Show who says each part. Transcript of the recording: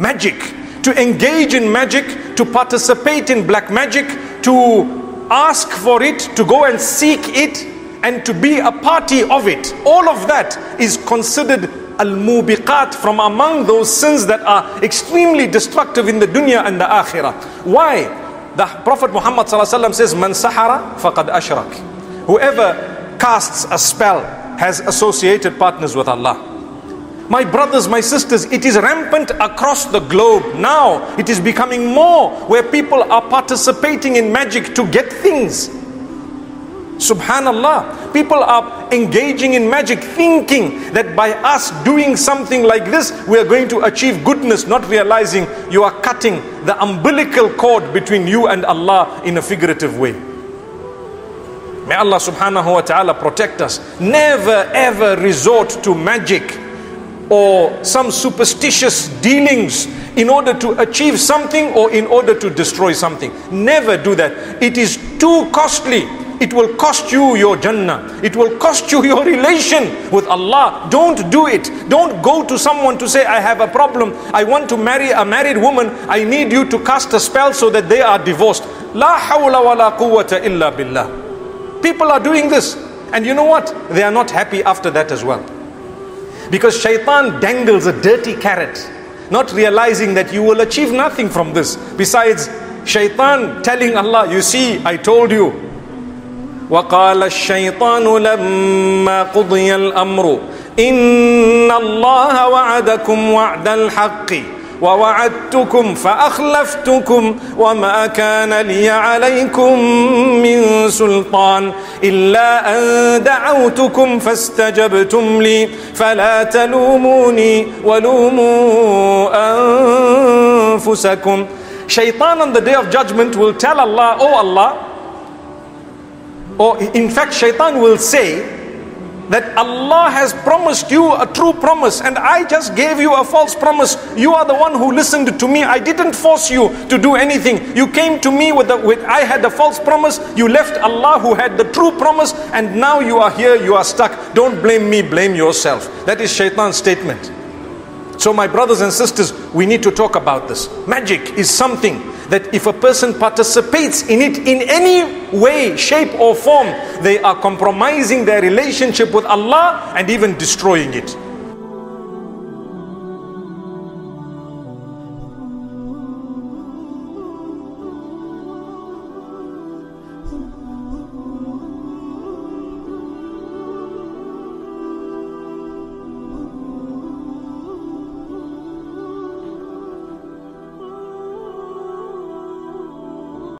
Speaker 1: magic, to engage in magic, to participate in black magic, to ask for it, to go and seek it, and to be a party of it. All of that is considered al-mubiqat from among those sins that are extremely destructive in the dunya and the akhirah. Why? The Prophet Muhammad says, Man sahara faqad ashrak. Whoever casts a spell has associated partners with Allah. My brothers, my sisters, it is rampant across the globe. Now it is becoming more where people are participating in magic to get things. Subhanallah. People are engaging in magic thinking that by us doing something like this, we are going to achieve goodness, not realizing you are cutting the umbilical cord between you and Allah in a figurative way. May Allah subhanahu wa ta'ala protect us. Never ever resort to magic or some superstitious dealings in order to achieve something or in order to destroy something. Never do that. It is too costly. It will cost you your Jannah. It will cost you your relation with Allah. Don't do it. Don't go to someone to say, I have a problem. I want to marry a married woman. I need you to cast a spell so that they are divorced. La hawla wa la quwwata illa billah. People are doing this. And you know what? They are not happy after that as well. Because shaitan dangles a dirty carrot, not realizing that you will achieve nothing from this. Besides, shaitan telling Allah, you see, I told you. وقال الشيطان لما قضي الأمر إن الله وعدكم وعد الحق ووعدتكم فأخلفتكم وما كان لي عليكم من سلطان إلا أن دعوتكم فاستجبتم لي فلا تلوموني ولوموا أنفسكم. Shaitan on the day of judgment will tell Allah, Oh Allah, or in fact, Shaitan will say, that Allah has promised you a true promise and I just gave you a false promise. You are the one who listened to me. I didn't force you to do anything. You came to me with the with I had the false promise. You left Allah who had the true promise and now you are here, you are stuck. Don't blame me, blame yourself. That is shaitan's statement. So my brothers and sisters, we need to talk about this. Magic is something that if a person participates in it in any way, shape or form, they are compromising their relationship with Allah and even destroying it.